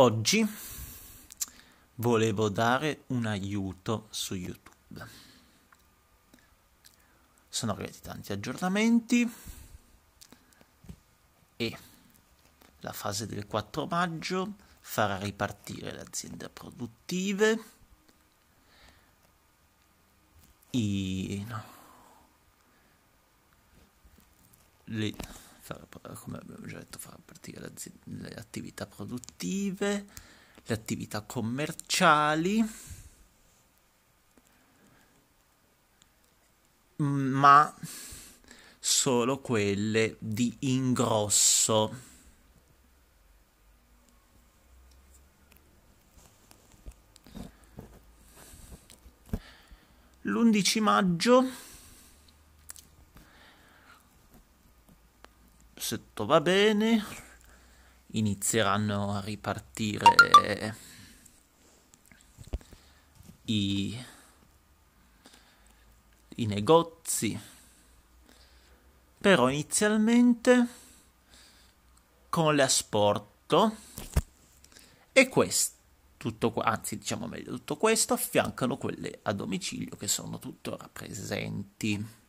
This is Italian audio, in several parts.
Oggi volevo dare un aiuto su YouTube. Sono arrivati tanti aggiornamenti e la fase del 4 maggio farà ripartire le aziende produttive, i, no, le, come abbiamo già detto, farà partire le, le attività produttive, le attività commerciali, ma solo quelle di ingrosso. L'11 maggio tutto va bene, inizieranno a ripartire i, i negozi, però inizialmente con l'asporto. E questo tutto anzi diciamo meglio tutto questo affiancano quelle a domicilio che sono tuttora presenti.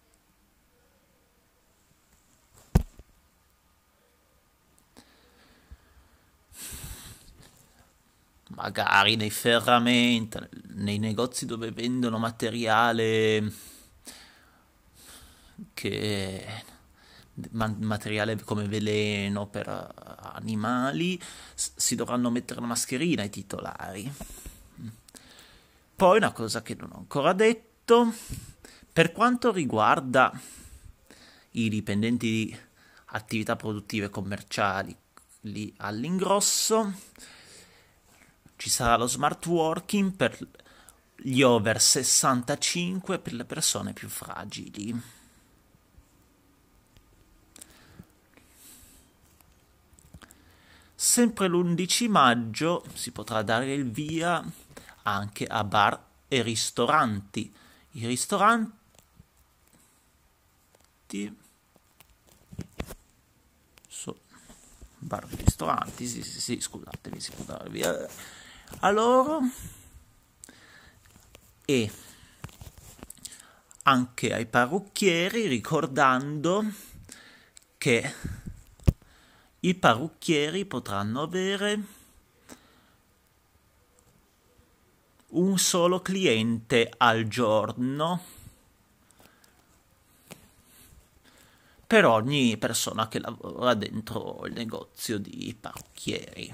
Magari nei ferramenta, nei negozi dove vendono materiale che materiale come veleno per animali si dovranno mettere la mascherina ai titolari. Poi una cosa che non ho ancora detto, per quanto riguarda i dipendenti di attività produttive commerciali lì all'ingrosso, ci sarà lo smart working per gli over 65 per le persone più fragili. Sempre l'11 maggio si potrà dare il via anche a bar e ristoranti. I ristoranti so, bar e ristoranti, sì, sì, sì, scusatevi, si può dare via a loro e anche ai parrucchieri ricordando che i parrucchieri potranno avere un solo cliente al giorno per ogni persona che lavora dentro il negozio di parrucchieri.